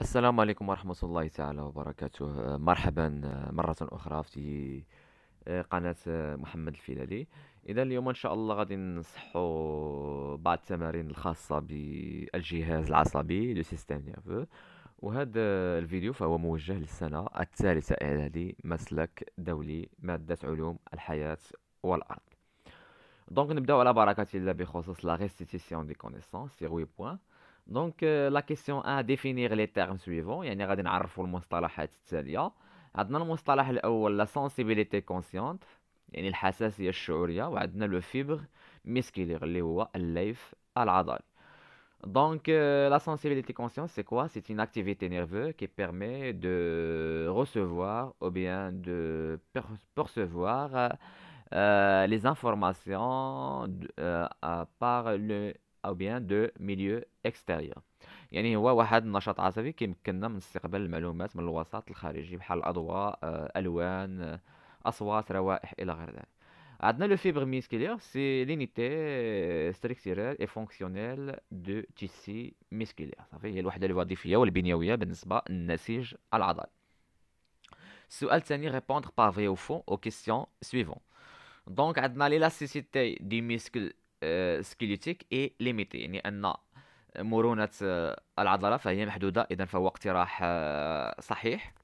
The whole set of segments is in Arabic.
السلام عليكم ورحمة الله تعالى وبركاته. مرحبا مرة أخرى في قناة محمد الفيلالي. إذا اليوم إن شاء الله غادي نصحوا بعض التمارين الخاصة بالجهاز العصبي le système nerveux. وهذا الفيديو فهو موجه للسنة الثالثة إعدادي مسلك دولي مادة علوم الحياة والأرض. donc نبدأو على بركة الله بخصوص la restitution des connaissances sur 8 points donc la question 1 définir les termes suivants يعني غادي نعرفوا المصطلحات التاليه عندنا المصطلح الأول la sensibilité consciente يعني الحساسيه الشعوريه وعندنا le fibre musculaire اللي هو الليف العضلي Donc, euh, la sensibilité consciente, c'est quoi? C'est une activité nerveuse qui permet de recevoir ou bien de percevoir euh, les informations euh, par le ou bien du milieu extérieur. يعني هو واحد النشاط عصبي كيمكننا من استقبال المعلومات من الوسط الخارجي بحال الأضواء آه، ألوان آه، أصوات روائح إلى غير ذلك. عندنا le fibre musculaire c'est l'unité structurale et fonctionnelle du tissu musculaire صافي هي الوحده الوظيفيه والبنيوية بالنسبة للنسيج العضلي. السؤال الثاني répondre par vrai ou faux aux questions suivantes. عندنا l'élasticité des muscles squelettiques est limitée يعني أن مرونة آه، العضلة فهي محدودة إذا فهو اقتراح آه، صحيح.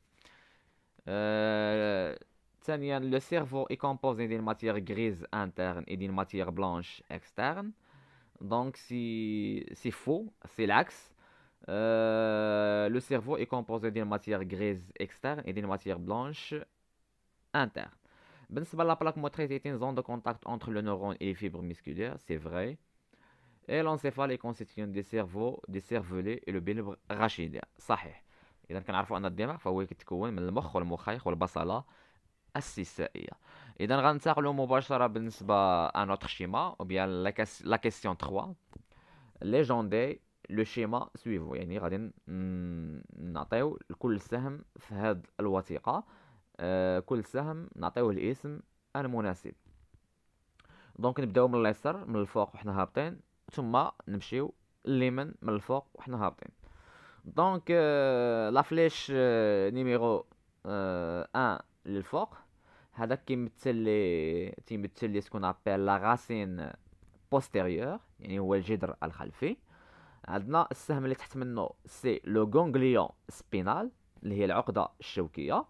آه، ثانيا le cerveau est composé d'une matière grise interne et d'une matière blanche externe donc c'est c'est faux c'est العكس le cerveau est composé d'une matière grise externe et d'une matière blanche interne بالنسبة la plaque motrice est une zone de contact entre le neurone et les fibres musculaires, c'est vrai. Et l'encéphale est constitué des cerveaux, des cervelets et le bulbe rachidien صحيح إذا كنعرفوا أن الدماغ فهو يتكون من المخ والمخيخ والبصلة السيسائية. إذا غننتقلوا مباشرة بالنسبة un autre schéma ou bien la question 3 légender le schéma suivant يعني غادي نعطيو لكل سهم في هذه الوثيقة. آه، كل سهم نعطيوه الاسم المناسب. donc نبداو من اليسار من الفوق وحنا هابطين ثم نمشيو اليمين من الفوق وحنا هابطين. donc آه، la flèche آه، numéro un للفوق. هذاك كيمثل لي تيمثل لي ce qu'on appelle la racine postérieure يعني هو الجدر الخلفي. عندنا السهم اللي تحت منه c'est le ganglion spinal اللي هي العقدة الشوكية.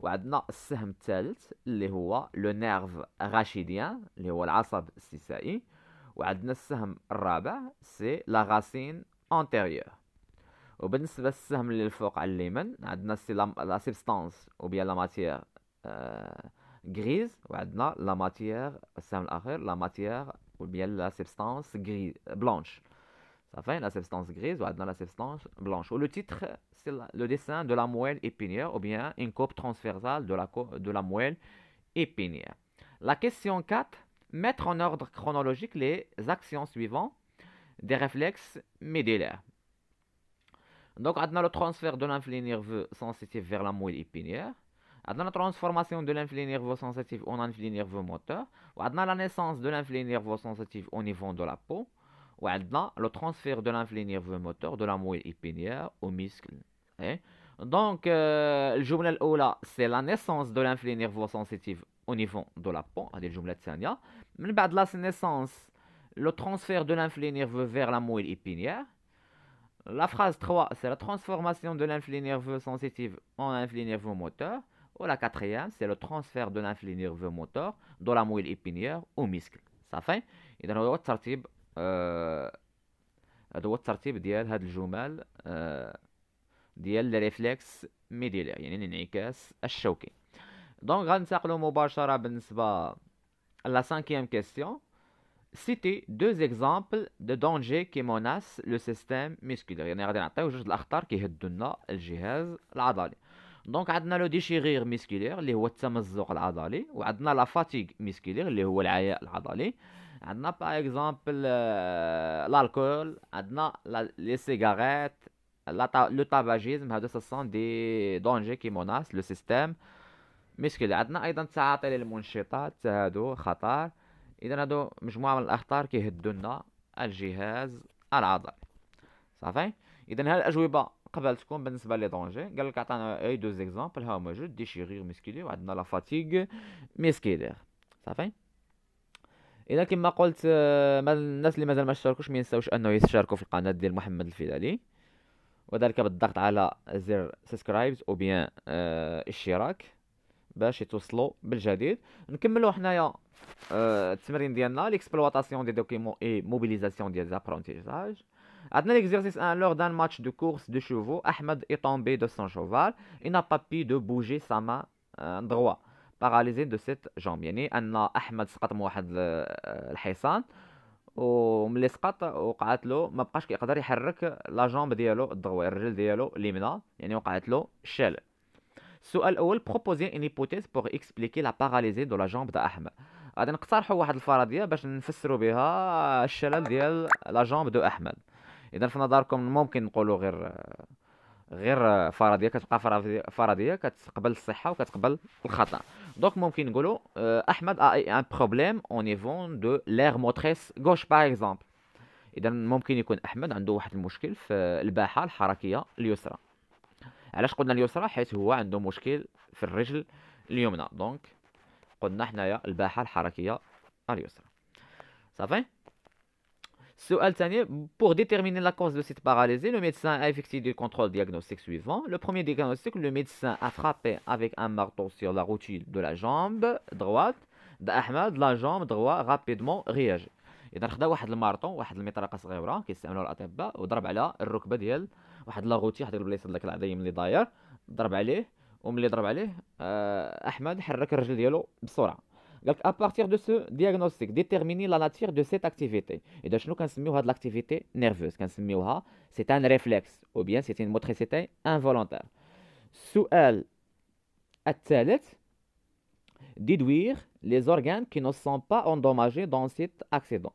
وعندنا السهم الثالث اللي هو le nerf rachidien اللي هو العصب السيسائي. وعندنا السهم الرابع c'est la racine antérieure. وبالنسبة للسهم اللي الفوق على اليمين عندنا c'est la substance ou bien la matière grise. وعندنا la matière السهم الأخير la matière ou bien la substance grise, blanche. Fait la substance grise ou dans la substance blanche. Le titre, c'est le dessin de la moelle épinière ou bien une coupe transversale de la, moelle épinière. La question 4, mettre en ordre chronologique les actions suivantes des réflexes médillaires. Donc, on le transfert de l'influx nerveux sensitif vers la moelle épinière. On la transformation de l'influx nerveux sensitif en influx nerveux moteur. On la naissance de l'influx nerveux sensitif au niveau de la peau. وعندنا le transfert de l'influx nerveux moteur de la moelle épinière au muscle donc الجمله الاولى c'est la naissance de l'influx nerveux sensitif au niveau de la peau هذه الجمله الثانية من بعد la naissance le transfert de l'influx nerveux vers la moelle épinière La phrase 3, c'est la transformation de l'influx nerveux sensitif en influx nerveux moteur. Ou la quatrième, c'est le transfert de l'influx nerveux moteur dans la moelle épinière au muscle. Ça fait إذا هو الترتيب هذا هو الترتيب ديال هاد الجمل آه، ديال ال réflexe médullaire يعني الانعكاس الشوكي. donc غنتقلو مباشرة بالنسبة la cinquième question citez deux exemples de dangers qui menacent le système musculaire يعني غادي نعطيو جوج الأخطار كيهدو لنا الجهاز العضلي. donc عندنا le déchirure musculaire اللي هو التمزق العضلي وعندنا la fatigue musculaire اللي هو العياء العضلي. عندنا par exemple l'alcool عندنا les cigarettes le tabagisme هادو sont des dangers qui menacent le système مشكل عندنا أيضا التعاطي للمنشطات هادو خطر. اذا هادو مجموعة من الأخطار كيهدو لنا الجهاز العضلي. صافي اذا هاد الأجوبة قبلتكم بالنسبة les dangers قال لك عطانا أي deux exemples ها هما جوج déchirure musculaire وعندنا la fatigue musculaire صافي إذا كما قلت آه، الناس اللي مازال ما اشتركوش ما ينساوش أنه يشتركوا في القناه ديال محمد الفيلالي وذلك بالضغط على زر subscribe ou bien اشتراك باش يتوصلوا بالجديد. نكملوا حنايا آه التمرين ديالنا l'exploitation des documents et mobilisation des apprentissages عندنا l'exercice 1 lors d'un match de course de chevaux. Ahmed est tombé de son cheval. Il n'a pas pu de bouger sa main paralysé de cette jambe يعني أن أحمد سقط من واحد الحصان وملي سقط وقعت له ما بقاش كيقدر يحرك la jambe ديالو la droite الرجل ديالو اليمنى يعني وقعت له الشلل السؤال الأول proposez une hypothèse pour expliquer la paralysie de la jambe de احمد غادي نقترحوا واحد الفرضية باش نفسروا بها الشلل ديال la jambe de احمد اذا في نظركم ممكن نقولوا غير غير فرضيه كتبقى فرضيه كتقبل الصحة وكتقبل الخطأ. donc ممكن نقولوا أحمد a un problème au niveau de l'aire motrice gauche par exemple اذا ممكن يكون أحمد عنده واحد المشكل في الباحة الحركية اليسرى. علاش قلنا اليسرى؟ حيث هو عنده مشكل في الرجل اليمنى. donc قلنا حنايا الباحة الحركية اليسرى. صافي السؤال الثاني pour déterminer la cause de cette paralysie le médecin a effectué du contrôle diagnostique suivant le premier diagnostic le médecin a frappé avec un marteau sur la rotule de la jambe droite d'Ahmed la jambe droite rapidement réagit اذا خدا واحد المارطون واحد المطرقه صغيره كيستعملوها الاطباء وضرب على الركبه ديال واحد لاغوتي واحد البلايصه داك العظيم اللي داير ضرب عليه وملي ضرب عليه احمد حرك الرجل ديالو بسرعة قالك à partir de ce diagnostic déterminer la nature de cette activité اذا شنو كنسميو هاد l'activité nerveuse كنسميوها c'est un réflexe ou bien c'est une motricité involontaire السؤال الثالث déduire les organes qui ne sont pas endommagés dans cet accident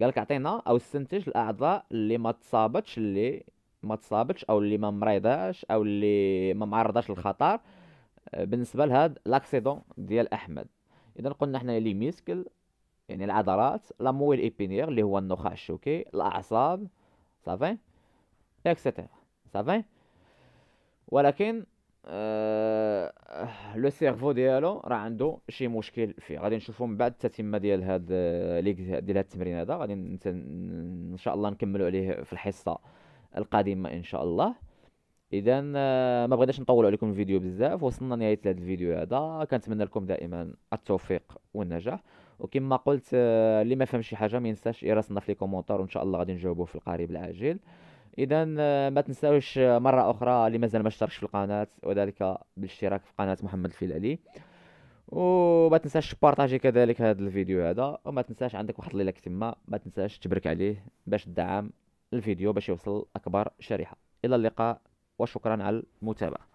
قالك عطينا أو استنتج الاعضاء اللي ما تصابتش اللي ما تصابتش أو اللي ما مريضاش أو اللي ما معرضاش للخطر بالنسبة لهاد l'accident ديال احمد اذا قلنا حنا les muscles يعني العضلات la moelle épinière اللي هو النخاع الشوكي الأعصاب صافي et cetera صافي ولكن آه le cerveau ديالو راه عنده شي مشكل فيه. غادي نشوفو من بعد التتمة ديال هاد ديال هاد التمرين هذا. غادي إن شاء الله نكملوا عليه في الحصة القادمة إن شاء الله. إذا آه، ما بغيناش نطول عليكم الفيديو بزاف وصلنا نهايه هذا الفيديو هذا. كنتمنى لكم دائما التوفيق والنجاح. وكما قلت آه، اللي ما فهم شي حاجة ما ينساش يراسلنا في les commentaires وإن شاء الله غادي نجاوبوه في القريب العاجل. إذا آه، ما تنساوش مرة أخرى اللي مازال ما اشتركش في القناة وذلك بالاشتراك في قناة محمد الفيلالي وما تنساش تpartager كذلك هذا الفيديو هذا. وما تنساش عندك واحد ال like تما ما تنساش تبرك عليه باش تدعم الفيديو باش يوصل اكبر شريحة. إلى اللقاء. وشكرا على المتابعة.